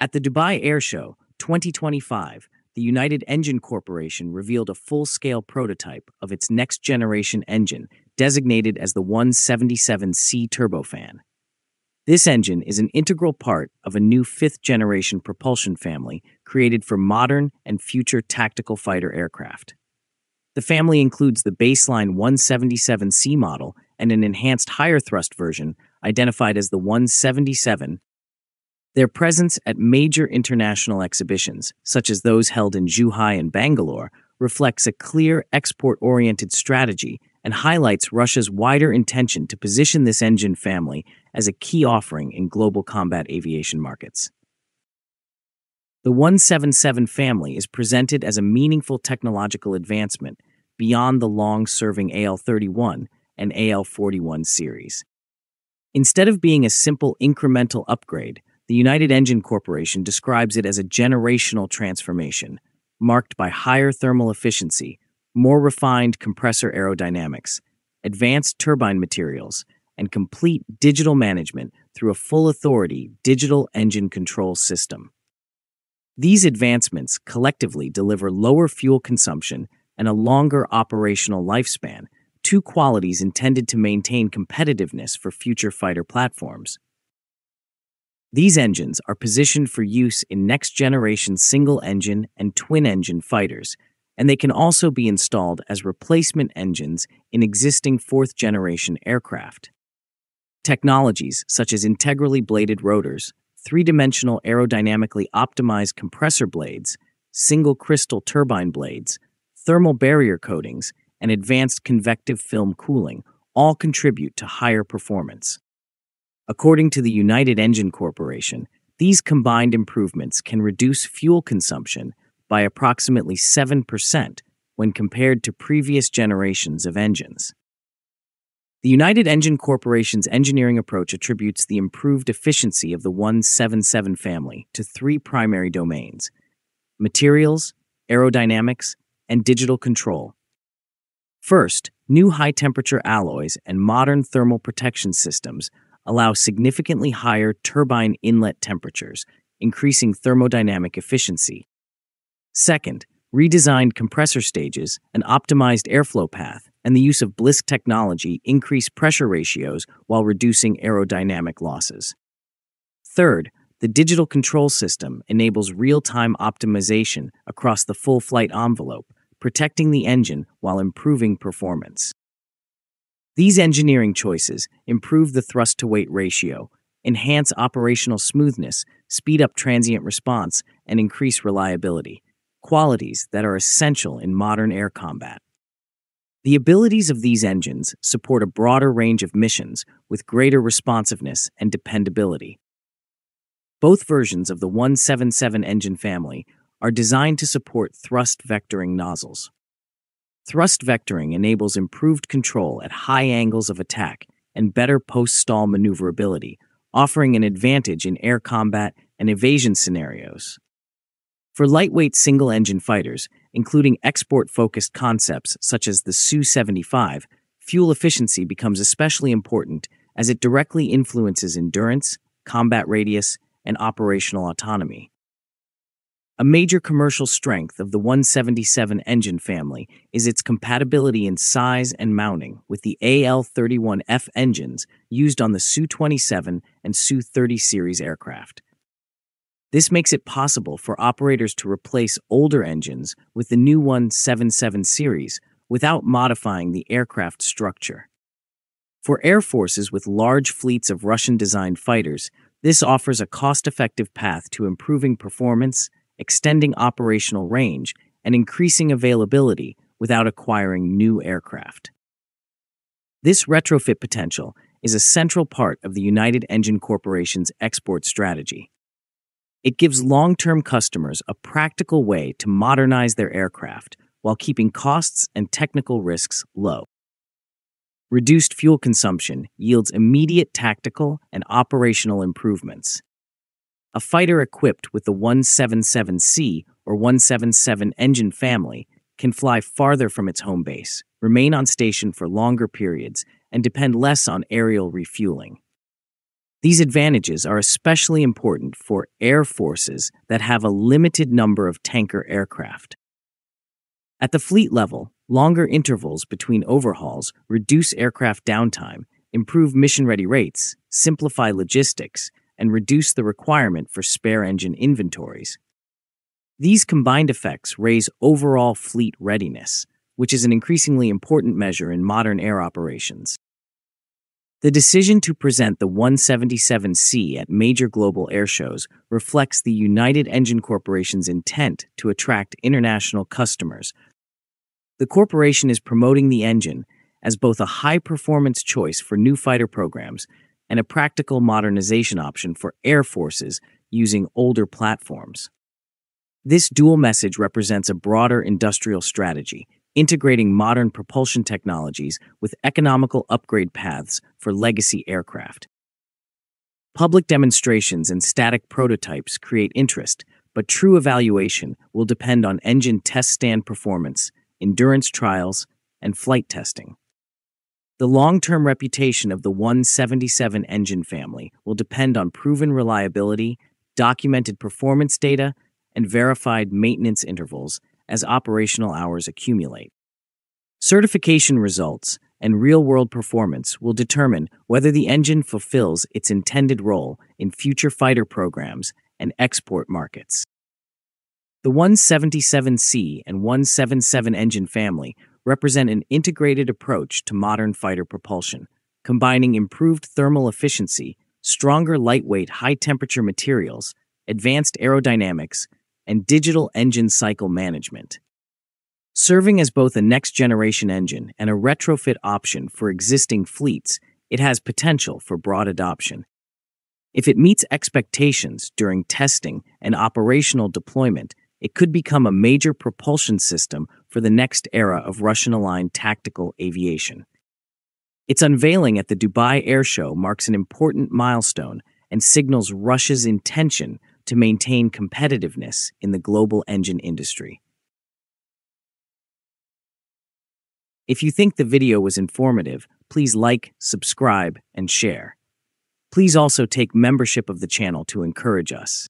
At the Dubai Air Show 2025, the United Engine Corporation revealed a full scale prototype of its next generation engine, designated as the 177C turbofan. This engine is an integral part of a new fifth generation propulsion family created for modern and future tactical fighter aircraft. The family includes the baseline 177C model and an enhanced higher thrust version identified as the 177 their presence at major international exhibitions, such as those held in Zhuhai and Bangalore, reflects a clear export oriented strategy and highlights Russia's wider intention to position this engine family as a key offering in global combat aviation markets. The 177 family is presented as a meaningful technological advancement beyond the long serving AL 31 and AL 41 series. Instead of being a simple incremental upgrade, the United Engine Corporation describes it as a generational transformation, marked by higher thermal efficiency, more refined compressor aerodynamics, advanced turbine materials, and complete digital management through a full authority digital engine control system. These advancements collectively deliver lower fuel consumption and a longer operational lifespan, two qualities intended to maintain competitiveness for future fighter platforms. These engines are positioned for use in next generation single engine and twin engine fighters, and they can also be installed as replacement engines in existing fourth generation aircraft. Technologies such as integrally bladed rotors, three dimensional aerodynamically optimized compressor blades, single crystal turbine blades, thermal barrier coatings, and advanced convective film cooling all contribute to higher performance. According to the United Engine Corporation, these combined improvements can reduce fuel consumption by approximately 7% when compared to previous generations of engines. The United Engine Corporation's engineering approach attributes the improved efficiency of the 177 family to three primary domains materials, aerodynamics, and digital control. First, new high temperature alloys and modern thermal protection systems allow significantly higher turbine inlet temperatures, increasing thermodynamic efficiency. Second, redesigned compressor stages, an optimized airflow path, and the use of Blisk technology increase pressure ratios while reducing aerodynamic losses. Third, the digital control system enables real time optimization across the full flight envelope, protecting the engine while improving performance. These engineering choices improve the thrust to weight ratio, enhance operational smoothness, speed up transient response, and increase reliability, qualities that are essential in modern air combat. The abilities of these engines support a broader range of missions with greater responsiveness and dependability. Both versions of the 177 engine family are designed to support thrust vectoring nozzles. Thrust vectoring enables improved control at high angles of attack and better post stall maneuverability, offering an advantage in air combat and evasion scenarios. For lightweight single engine fighters, including export focused concepts such as the Su 75, fuel efficiency becomes especially important as it directly influences endurance, combat radius, and operational autonomy. A major commercial strength of the 177 engine family is its compatibility in size and mounting with the AL31F engines used on the Su 27 and Su 30 series aircraft. This makes it possible for operators to replace older engines with the new 177 series without modifying the aircraft structure. For air forces with large fleets of Russian designed fighters, this offers a cost effective path to improving performance extending operational range, and increasing availability without acquiring new aircraft. This retrofit potential is a central part of the United Engine Corporation's export strategy. It gives long term customers a practical way to modernize their aircraft while keeping costs and technical risks low. Reduced fuel consumption yields immediate tactical and operational improvements, a fighter equipped with the 177C or 177 engine family can fly farther from its home base, remain on station for longer periods, and depend less on aerial refueling. These advantages are especially important for air forces that have a limited number of tanker aircraft. At the fleet level, longer intervals between overhauls reduce aircraft downtime, improve mission ready rates, simplify logistics, and reduce the requirement for spare engine inventories. These combined effects raise overall fleet readiness, which is an increasingly important measure in modern air operations. The decision to present the 177C at major global air shows reflects the United Engine Corporation's intent to attract international customers. The corporation is promoting the engine as both a high performance choice for new fighter programs and a practical modernization option for air forces using older platforms. This dual message represents a broader industrial strategy integrating modern propulsion technologies with economical upgrade paths for legacy aircraft. Public demonstrations and static prototypes create interest, but true evaluation will depend on engine test stand performance, endurance trials, and flight testing. The long term reputation of the 177 engine family will depend on proven reliability, documented performance data, and verified maintenance intervals as operational hours accumulate. Certification results and real world performance will determine whether the engine fulfills its intended role in future fighter programs and export markets. The 177C and 177 engine family represent an integrated approach to modern fighter propulsion, combining improved thermal efficiency, stronger lightweight high temperature materials, advanced aerodynamics, and digital engine cycle management. Serving as both a next generation engine and a retrofit option for existing fleets, it has potential for broad adoption. If it meets expectations during testing and operational deployment, it could become a major propulsion system for the next era of Russian aligned tactical aviation. Its unveiling at the Dubai Air Show marks an important milestone and signals Russia's intention to maintain competitiveness in the global engine industry. If you think the video was informative, please like, subscribe, and share. Please also take membership of the channel to encourage us.